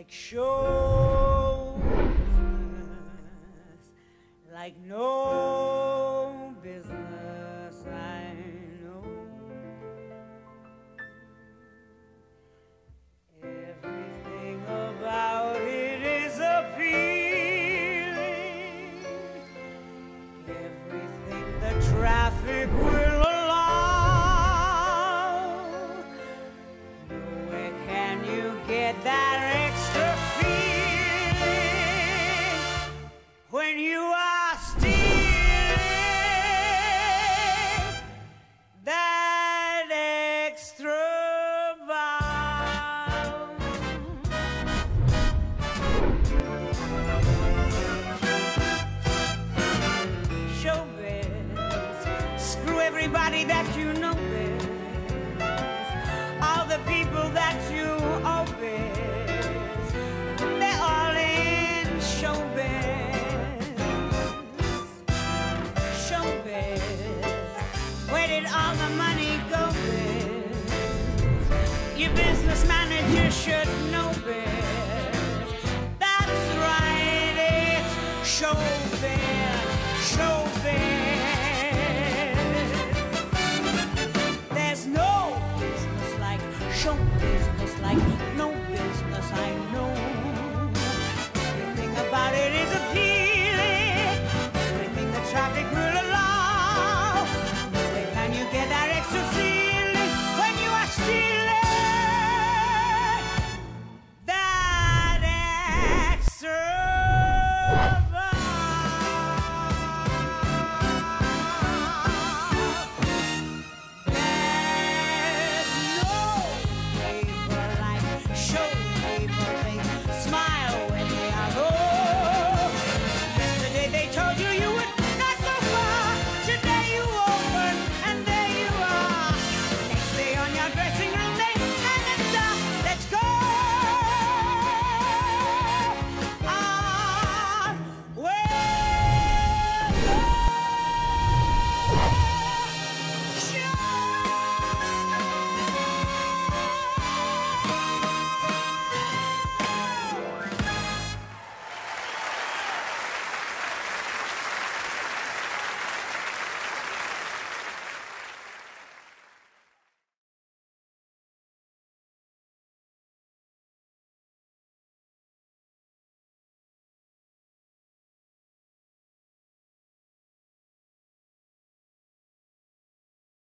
like show business, like no business I know. Everything about it is appealing. Everything the traffic will allow. Nowhere can you get that everybody that you know best, all the people that you obey, they're all in showbiz, showbiz. Where did all the money go? Best? Your business manager should know best. That's right, it's showbiz.